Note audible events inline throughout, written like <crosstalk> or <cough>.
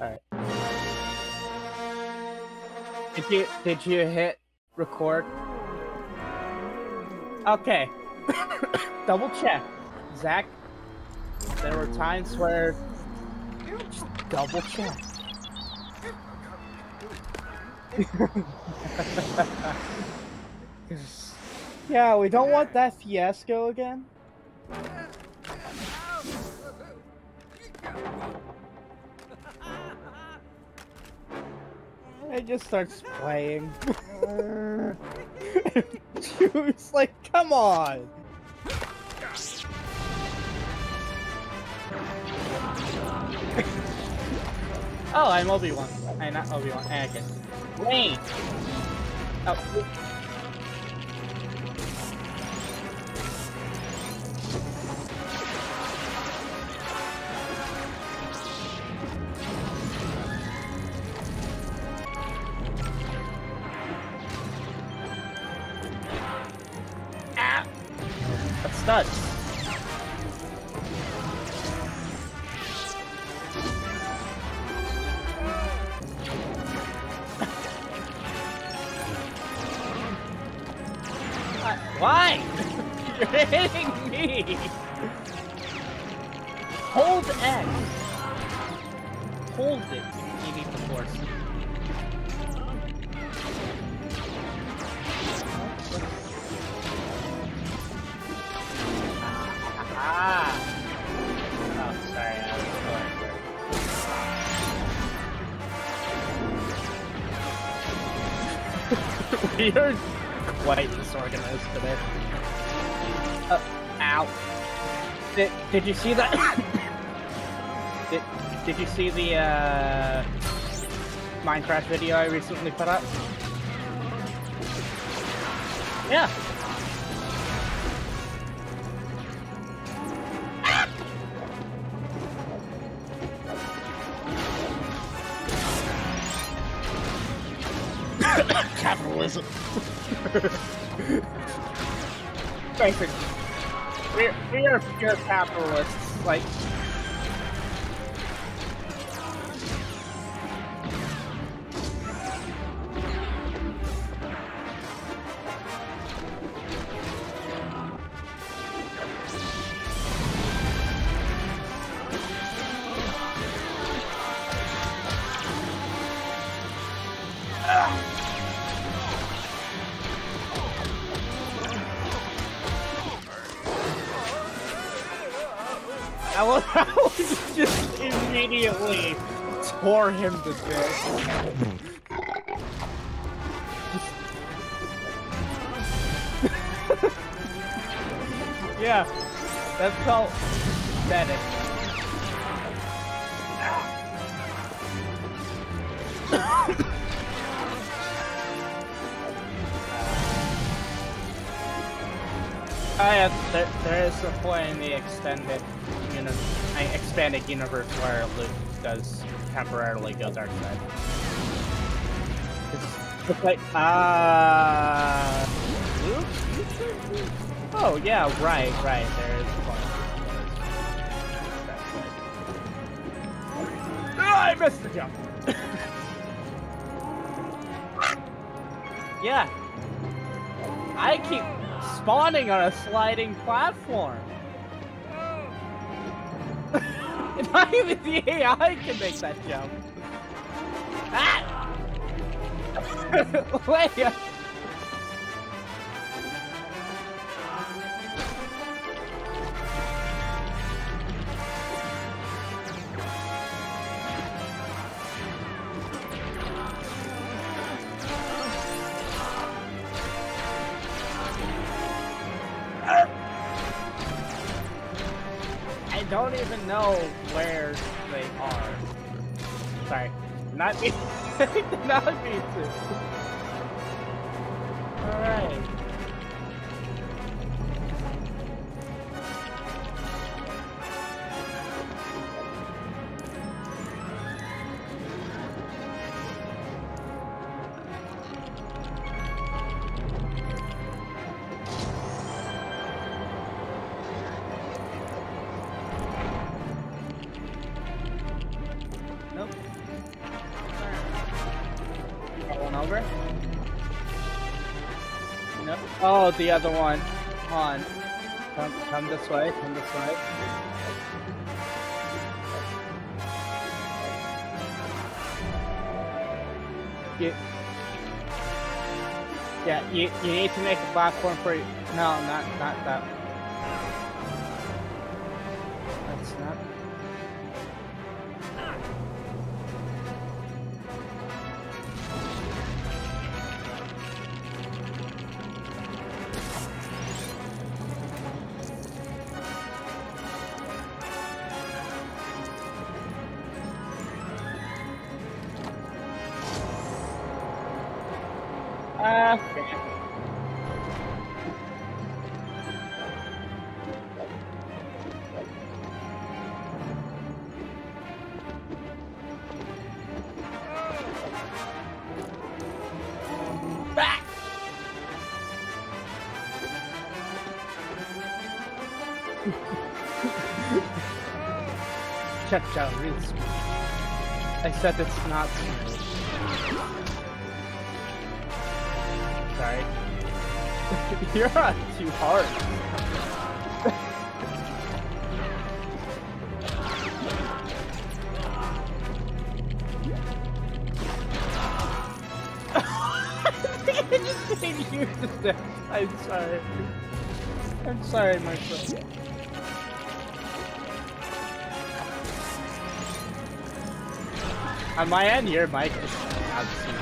All right. Did you did you hit record? Okay. <coughs> Double check, Zach. There were times where just double check. <laughs> yeah, we don't want that fiasco again. It just starts playing. It's <laughs> like, come on! oh, I'm Obi-Wan. I'm not Obi-Wan, Anakin. Wait! Oh. Hold X. Hold it if you need the force. Ah! Oh, sorry, I was going for <laughs> We are quite disorganized today. Uh, ow. Did, did you see that? <coughs> did, did you see the, uh, Minecraft video I recently put up? Yeah. <coughs> Capitalism. Basically, we're, we are pure capitalists. Like, I <laughs> I will just immediately tore him to death. <laughs> yeah, that felt pathetic. Oh <coughs> yeah, there, there is a point in the extended, uh, expanded universe where Luke does temporarily go dark side. It's, ah, Luke? Oh yeah, right, right. There is. Ah, I missed the jump. <laughs> yeah, I keep spawning on a sliding platform. Not even the AI can make that jump. Ah! Leia! Even know where they are. Sorry. Not me. <laughs> Not me too. No. Oh, the other one. Come on. Come, come this way. Come this way. You, yeah, you, you need to make a platform for. No, not not that. Back! Check out real. I said it's not <laughs> You're on too hard. <laughs> I'm sorry. I'm sorry, my friend. On my end, your mic is absolutely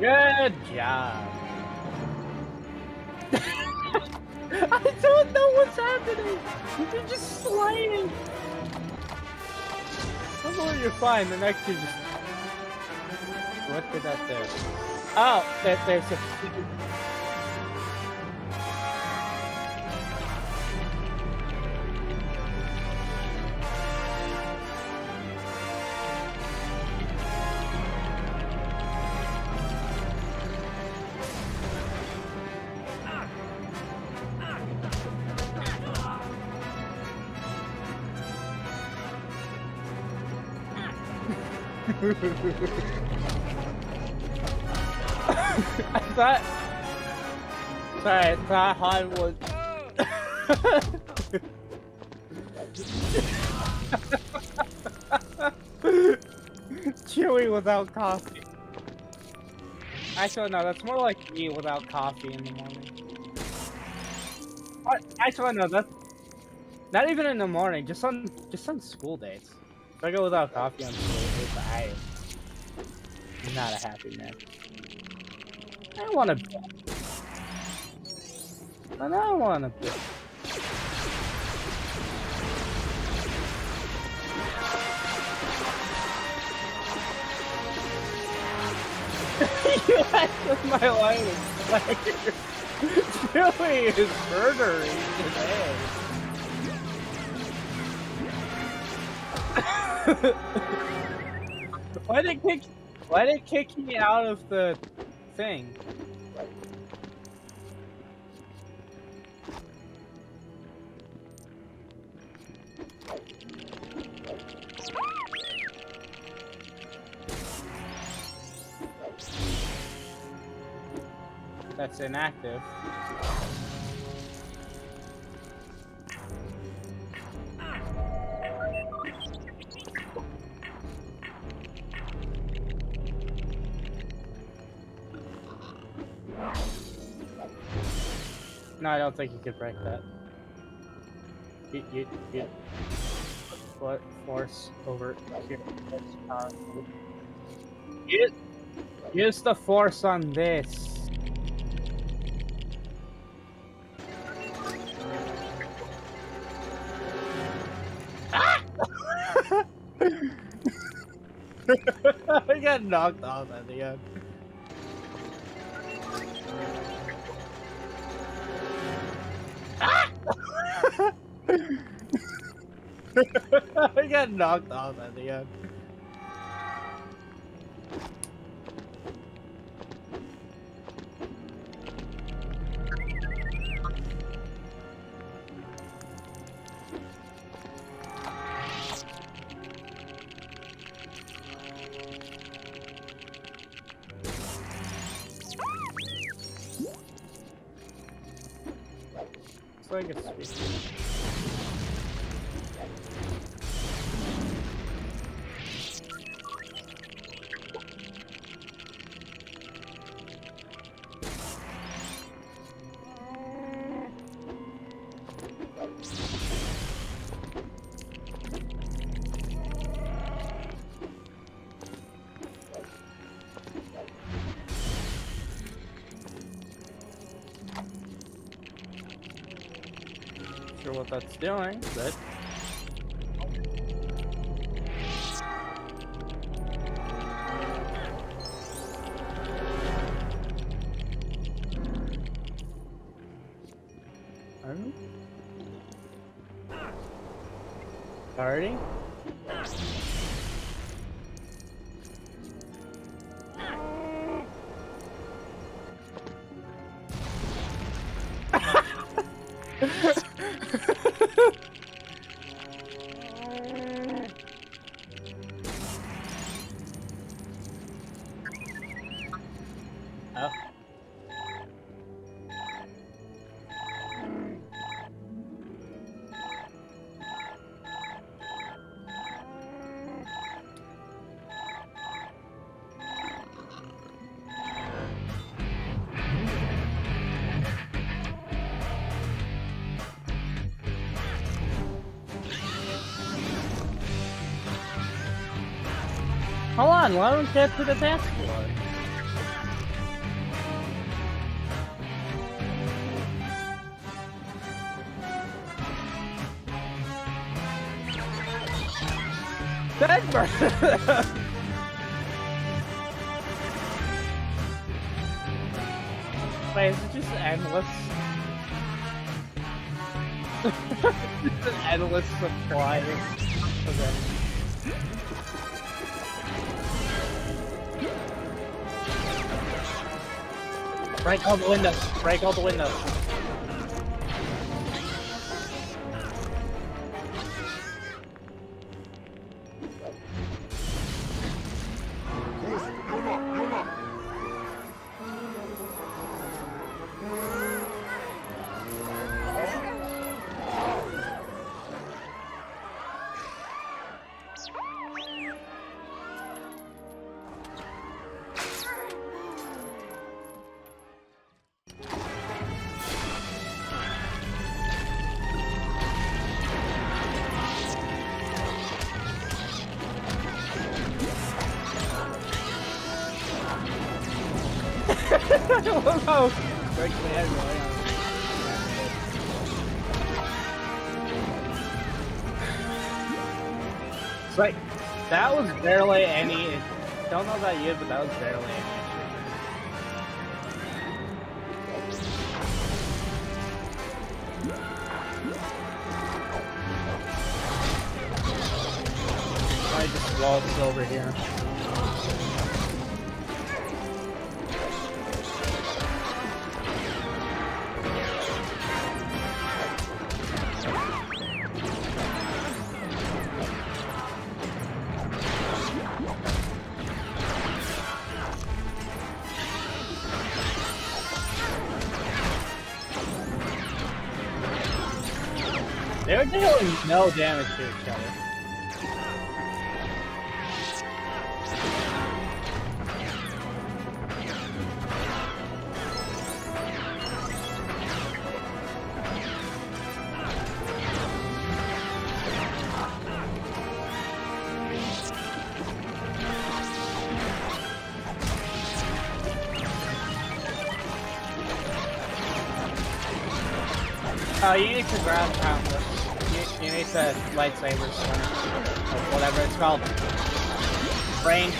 Good job. <laughs> I don't know what's happening. You're just sliding. Oh, you're fine. The next you just. What did that do? Oh, there, there's a. I thought. Sorry, I thought Han was. Chewie without coffee. Actually, no, that's more like me without coffee in the morning. What? Actually, no, that's not even in the morning. Just on, just on school days. If I go without coffee on school days, I not a happy man. I don't want to. I don't want to. you asked my line is fire. Joey <laughs> is murdering today. why did it kick? Why did it kick me out of the thing? That's inactive. No, I don't think you could break that. You, you, you. What force over here? Use, use the force on this. Ah! <laughs> <laughs> I got knocked off at the end. <laughs> I got knocked off at the end. I can. Sure what that's doing, but on, why don't we get to the dance floor? Bedburn! Wait, is it just endless? <laughs> just an endless supply. Break all the windows! Break all the windows! It's like, that was barely any, don't know about you, but that was barely any. I just waltz over here. No damage to each other. Oh, you need to grab um, need to lightsabers or whatever it's called. Brain.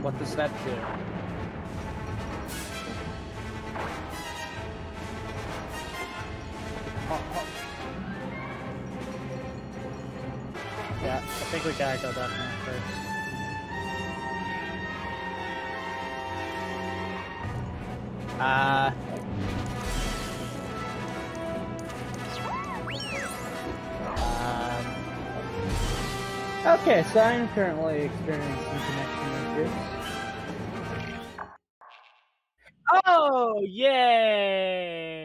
What does that do? we gotta go that first. Uh... Um, okay, so I'm currently experiencing connection issues. Oh, yay!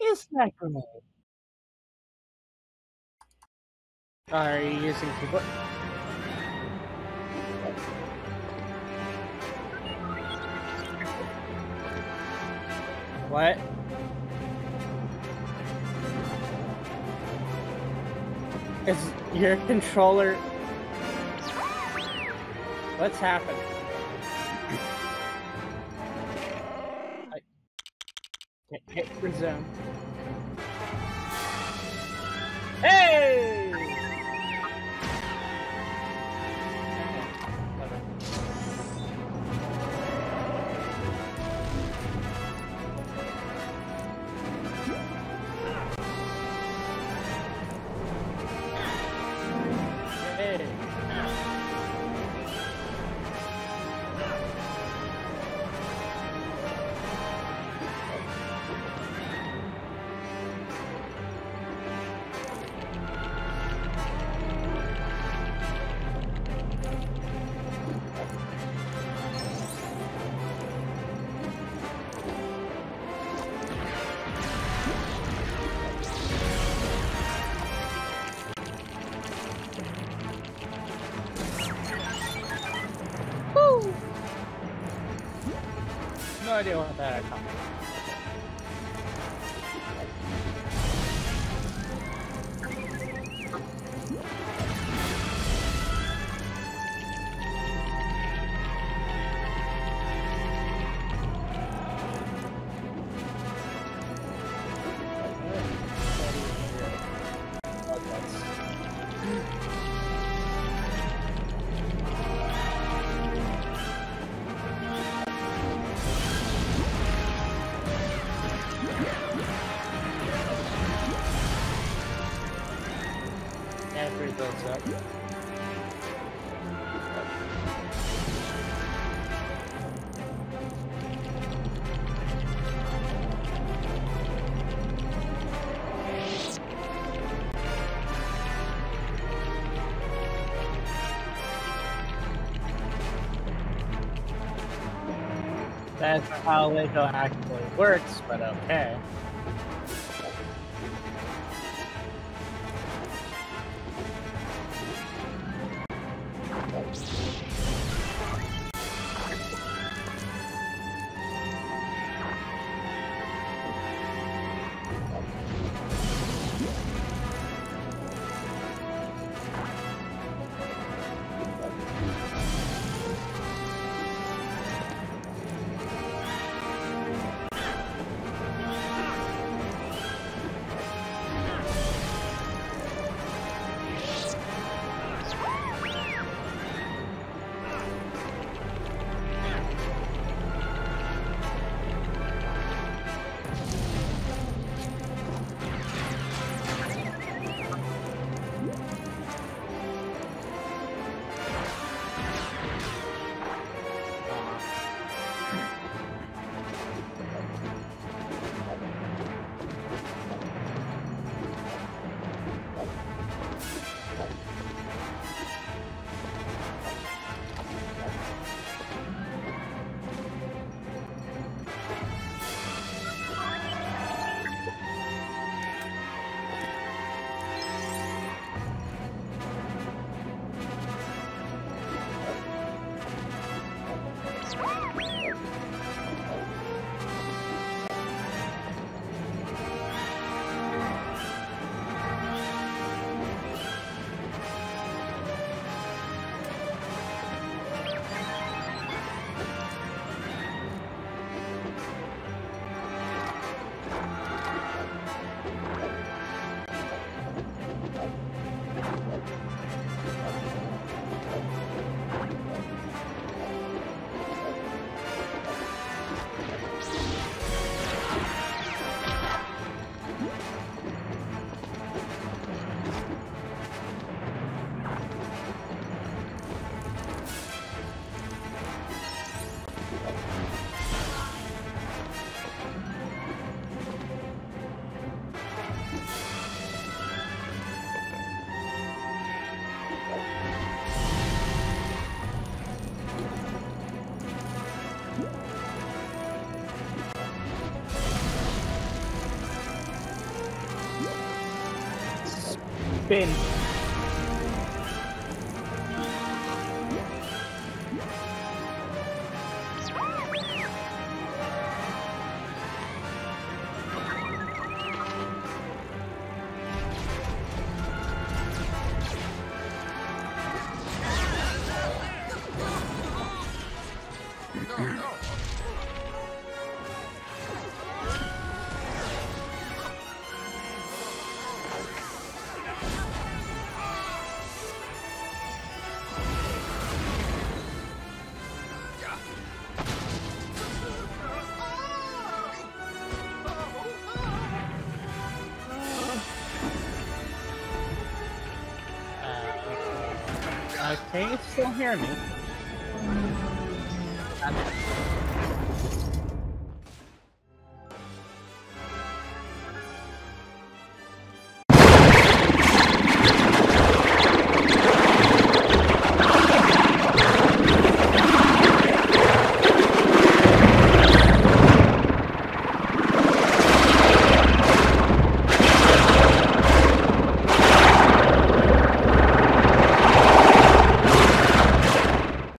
Is that grenade? Are you using keyboard? What? Is your controller... What's happened? I... Hit, resume. Hey. No idea what that accomplished. Yeah, That's how Lego actually works, but okay. Spin. Can you still hear me?